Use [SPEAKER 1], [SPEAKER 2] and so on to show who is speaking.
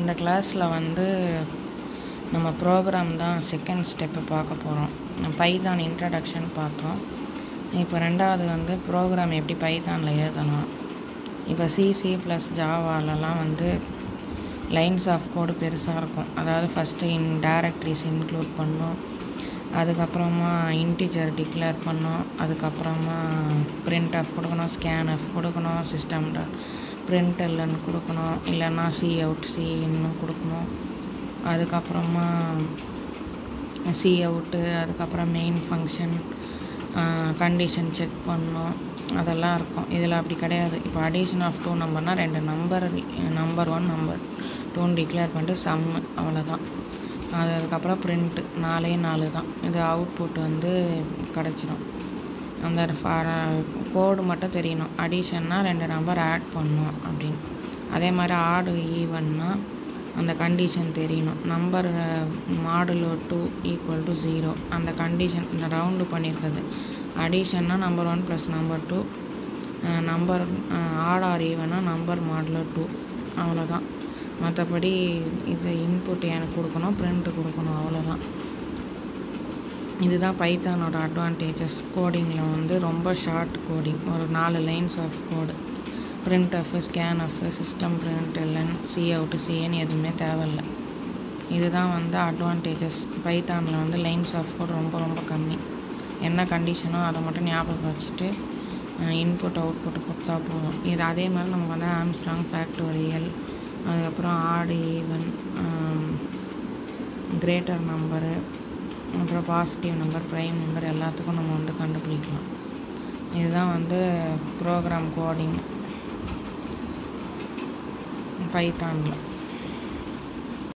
[SPEAKER 1] இந்த கிளாஸில் வந்து நம்ம ப்ரோக்ராம் தான் செகண்ட் ஸ்டெப்பு பார்க்க போகிறோம் பைதான் இன்ட்ரடக்ஷன் பார்த்தோம். இப்போ ரெண்டாவது வந்து ப்ரோக்ராம் எப்படி பைத்தானில் எழுதணும் இப்போ சிசி ப்ளஸ் ஜாவாலலாம் வந்து லைன்ஸ் ஆஃப் கோடு பெருசாக இருக்கும். அதாவது ஃபஸ்ட்டு இன் டேரக்ட்ரிஸ் இன்க்ளூட் பண்ணும். அதுக்கப்புறமா இன்டிஜர் டிக்ளேர் பண்ணோம். அதுக்கப்புறமா பிரிண்ட் ஆஃப் கொடுக்கணும் ஸ்கேன் ஆஃப் கொடுக்கணும் சிஸ்டம் பிரிண்ட் எல்லன்னு கொடுக்கணும். இல்லைன்னா சி அவுட் சி இன்னும் கொடுக்கணும். அதுக்கப்புறமா சி அவுட்டு அதுக்கப்புறம் மெயின் ஃபங்க்ஷன் கண்டிஷன் செக் பண்ணணும். அதெல்லாம் இருக்கும். இதில் அப்படி கிடையாது. இப்போ அடிஷன் ஆஃப் டூ நம்பர்னால் ரெண்டு நம்பர் நம்பர் ஒன் நம்பர் டூன்னு டிக்ளேர் பண்ணிட்டு சம்மு அவ்வளோதான் அது அதுக்கப்புறம் பிரிண்ட்டு நாலே நாலு தான் இது அவுட்புட் வந்து கிடச்சிடும் அந்த கோடு மட்டும் தெரியணும். அடிஷன்னா ரெண்டு நம்பர் ஆட் பண்ணணும் அப்படின்னு. அதே மாதிரி ஆடு ஈவன்னா அந்த கண்டிஷன் தெரியணும். Number modulo two equal to zero அந்த கண்டிஷன் இந்த ரவுண்டு பண்ணியிருக்கிறது அடிஷன்னா number one plus number two number odd or ஈவனா number modulo two அவ்வளோதான் மற்றபடி இது இன்புட் எனக்கு கொடுக்கணும் ப்ரிண்ட்டு கொடுக்கணும் அவ்வளோதான் இதுதான் பைத்தானோட அட்வான்டேஜஸ் கோடிங்கில் வந்து ரொம்ப ஷார்ட் கோடிங் ஒரு நாலு lines of code printf scanf system print இல்லைன்னு சி அவுட்டு சிஏன்னு எதுவுமே தேவையில்லை. இதுதான் வந்து அட்வான்டேஜஸ் பைத்தானில் வந்து லைன்ஸ் ஆஃப் கோட் ரொம்ப ரொம்ப கம்மி. என்ன கண்டிஷனோ அதை மட்டும் ஞாபகம் வச்சுட்டு இன்புட் அவுட்புட் கொடுத்தா போதும். இது அதே மாதிரி நமக்கு வந்து ஆம்ஸ்ட்ராங் ஃபேக்டோரியல் அதுக்கப்புறம் ஆடு ஈவன் கிரேட்டர் நம்பரு அப்புறம் பாசிட்டிவ் நம்பர் ப்ரைம் நம்பர் எல்லாத்துக்கும் நம்ம வந்து கண்டுபிடிக்கலாம். இதுதான் வந்து ப்ரோக்ராம் கோடிங் பைத்தானில்